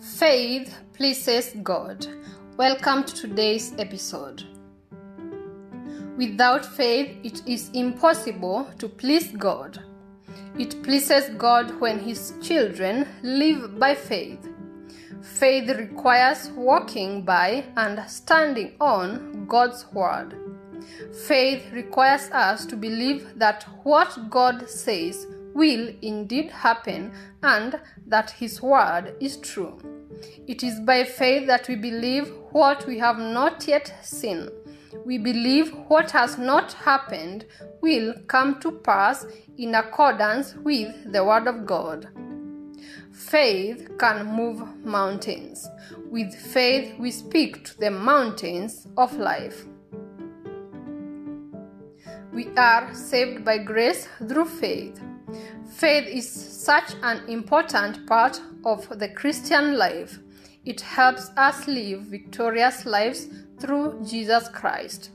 Faith pleases God. Welcome to today's episode. Without faith, it is impossible to please God. It pleases God when His children live by faith. Faith requires walking by and standing on God's Word. Faith requires us to believe that what God says will indeed happen and that His Word is true. It is by faith that we believe what we have not yet seen. We believe what has not happened will come to pass in accordance with the Word of God. Faith can move mountains. With faith, we speak to the mountains of life. We are saved by grace through faith. Faith is such an important part of the Christian life. It helps us live victorious lives through Jesus Christ.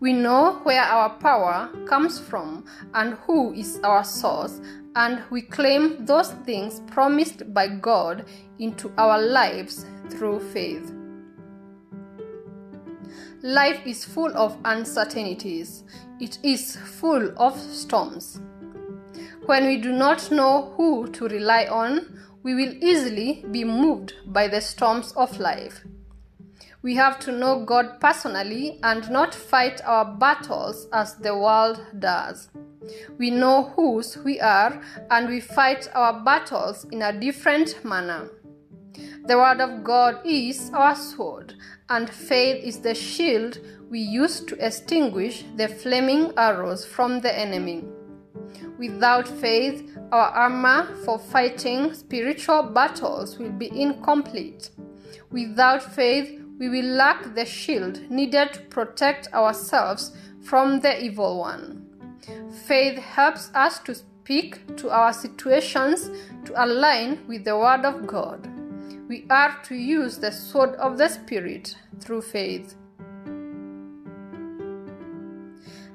We know where our power comes from and who is our source, and we claim those things promised by God into our lives through faith. Life is full of uncertainties, it is full of storms. When we do not know who to rely on, we will easily be moved by the storms of life. We have to know God personally and not fight our battles as the world does. We know whose we are and we fight our battles in a different manner. The Word of God is our sword, and faith is the shield we use to extinguish the flaming arrows from the enemy. Without faith, our armor for fighting spiritual battles will be incomplete. Without faith, we will lack the shield needed to protect ourselves from the evil one. Faith helps us to speak to our situations to align with the Word of God. We are to use the sword of the Spirit through faith.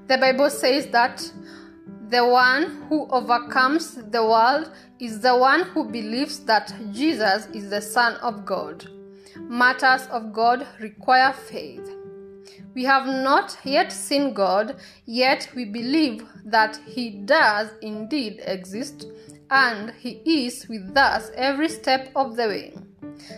The Bible says that the one who overcomes the world is the one who believes that Jesus is the Son of God. Matters of God require faith. We have not yet seen God, yet we believe that He does indeed exist and He is with us every step of the way.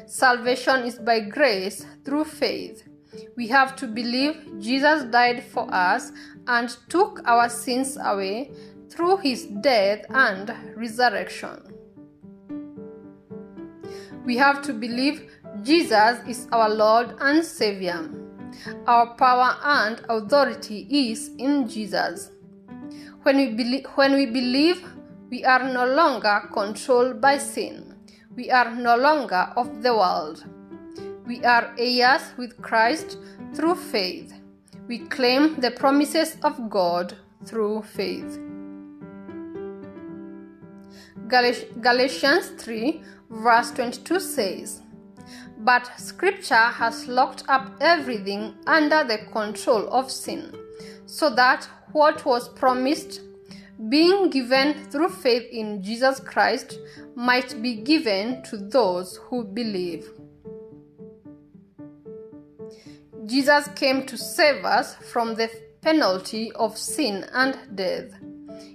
Salvation is by grace through faith. We have to believe Jesus died for us and took our sins away through his death and resurrection. We have to believe Jesus is our Lord and Savior. Our power and authority is in Jesus. When we, believe, when we believe, we are no longer controlled by sin. We are no longer of the world. We are heirs with Christ through faith. We claim the promises of God through faith. Galatians 3, verse 22 says, But Scripture has locked up everything under the control of sin, so that what was promised, being given through faith in Jesus Christ, might be given to those who believe. Jesus came to save us from the penalty of sin and death.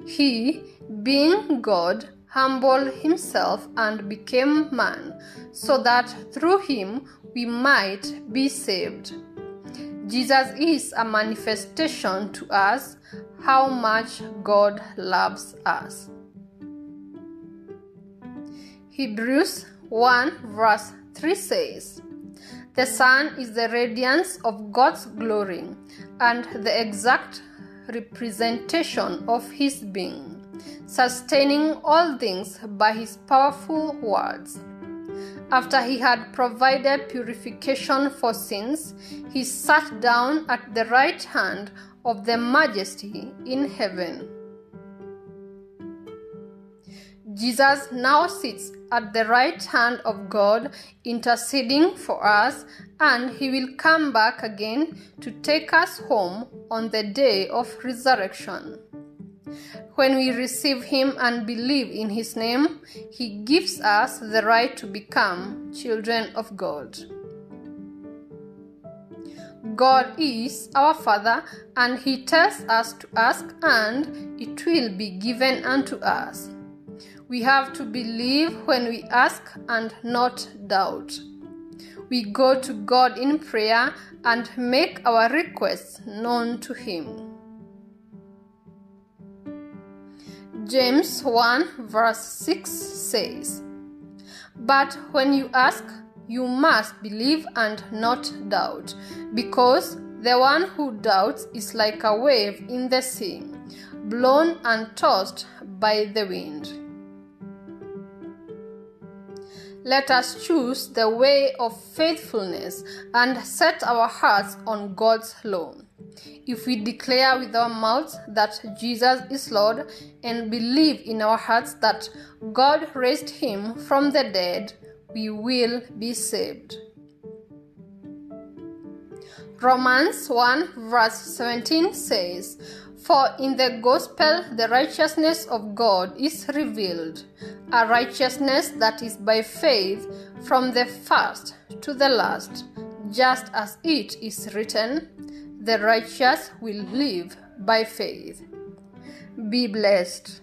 He, being God, humbled himself and became man, so that through him we might be saved. Jesus is a manifestation to us how much God loves us. Hebrews 1 verse 3 says, The Son is the radiance of God's glory and the exact representation of His being, sustaining all things by His powerful words. After he had provided purification for sins, he sat down at the right hand of the Majesty in heaven. Jesus now sits at the right hand of God, interceding for us, and he will come back again to take us home on the day of resurrection. When we receive Him and believe in His name, He gives us the right to become children of God. God is our Father, and He tells us to ask, and it will be given unto us. We have to believe when we ask and not doubt. We go to God in prayer and make our requests known to Him. James 1 verse 6 says, But when you ask, you must believe and not doubt, because the one who doubts is like a wave in the sea, blown and tossed by the wind. Let us choose the way of faithfulness and set our hearts on God's law. If we declare with our mouths that Jesus is Lord and believe in our hearts that God raised him from the dead, we will be saved. Romans 1 verse 17 says, For in the gospel the righteousness of God is revealed, a righteousness that is by faith from the first to the last, just as it is written, The righteous will live by faith. Be blessed.